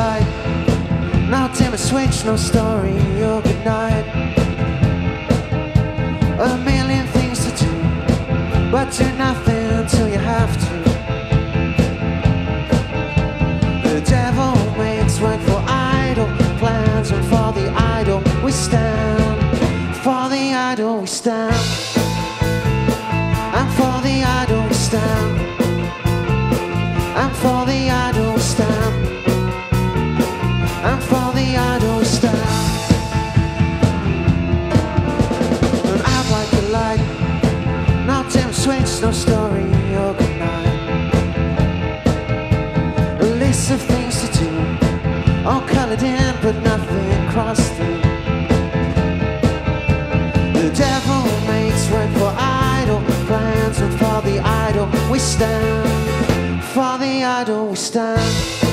No dimmer switch, no story, or good night. A million things to do, but do nothing until you have to. The devil makes work for idle plans, and for the idle we stand. For the idle we stand. And for the idle we stand. And for Switch, no story, or good night. A list of things to do, all colored in, but nothing crossed through. The devil makes work for idle plans, and for the idle we stand. For the idle we stand.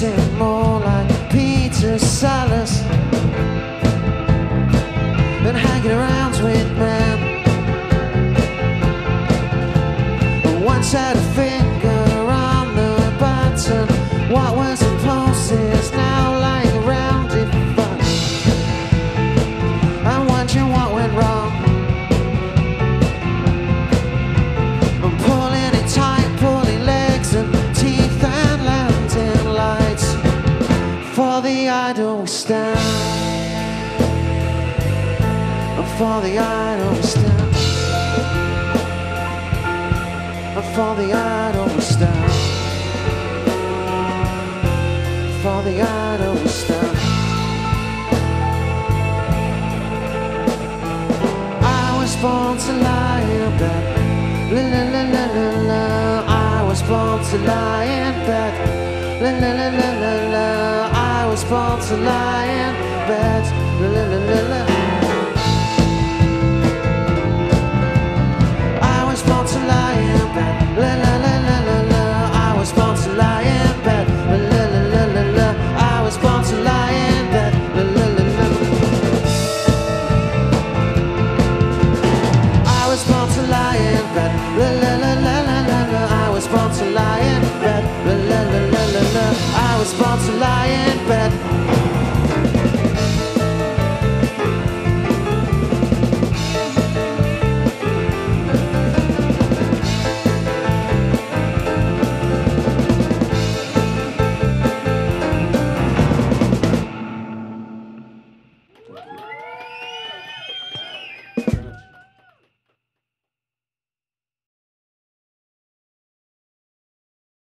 Dressing more like Peter Sellers and hanging around with men. Once had a finger on the button. What was for the idle we stand. For the idle we stand. For the idle we stand. I was born to lie in bed. La la la la la la. I was born to lie in bed. La la la la la la. I was born to lie in bed. La la la la